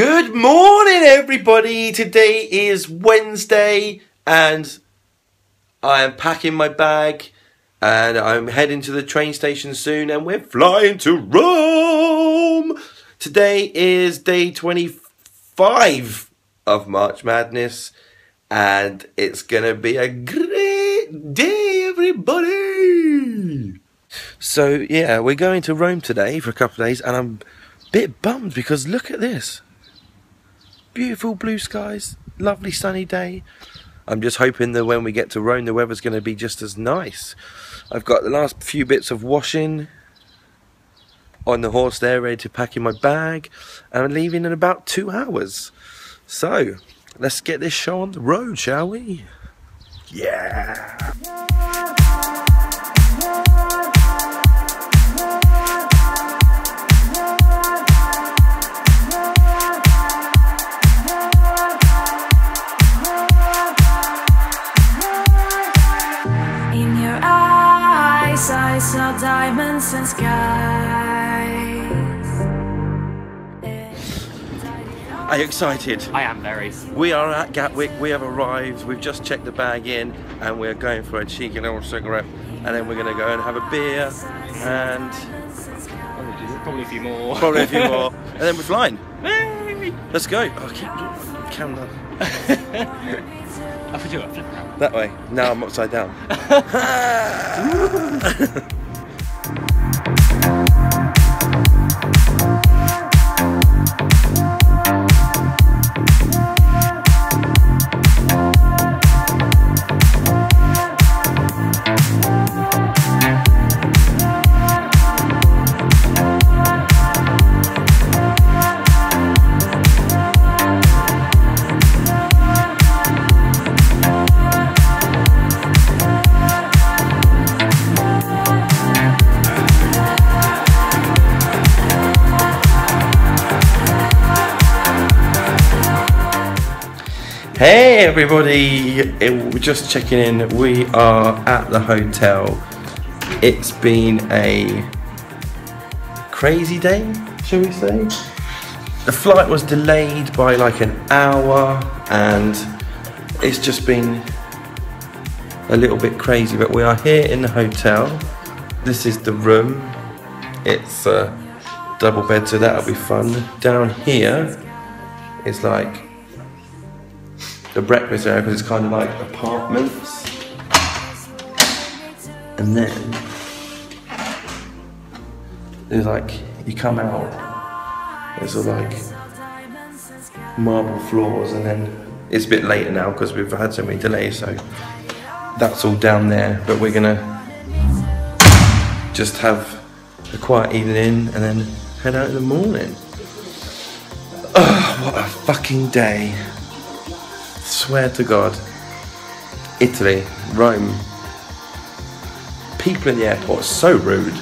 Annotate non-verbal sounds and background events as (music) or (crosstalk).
Good morning, everybody. Today is Wednesday, and I am packing my bag, and I'm heading to the train station soon, and we're flying to Rome. Today is day 25 of March Madness, and it's gonna be a great day, everybody. So yeah, we're going to Rome today for a couple of days, and I'm a bit bummed because look at this. Beautiful blue skies, lovely sunny day. I'm just hoping that when we get to Rome, the weather's going to be just as nice. I've got the last few bits of washing on the horse there, ready to pack in my bag, and I'm leaving in about two hours. So, let's get this show on the road, shall we? Yeah! Saw diamonds and skies. Are you excited? I am very. We are at Gatwick, we have arrived, we've just checked the bag in and we're going for a cheeky little cigarette and then we're going to go and have a beer and Probably a few more. probably a few more (laughs) and then we're flying. Hey! Let's go. Oh, keep camera (laughs) I could do it. That way. Now I'm upside down. (laughs) Hey everybody, Eh, we're just checking in. We are at the hotel. It's been a crazy day, shall we say? The flight was delayed by like an hour and it's just been a little bit crazy, but we are here in the hotel. This is the room. It's a double bed, so that'll be fun. Down here is like the breakfast area because it's kind of like apartments. And then there's like you come out, there's all like marble floors, and then it's a bit later now because we've had so many delays. So that's all down there, but we're gonna just have a quiet evening and then head out in the morning. Ugh, what a fucking day. Swear to God. Italy, Rome. People in the airport so rude.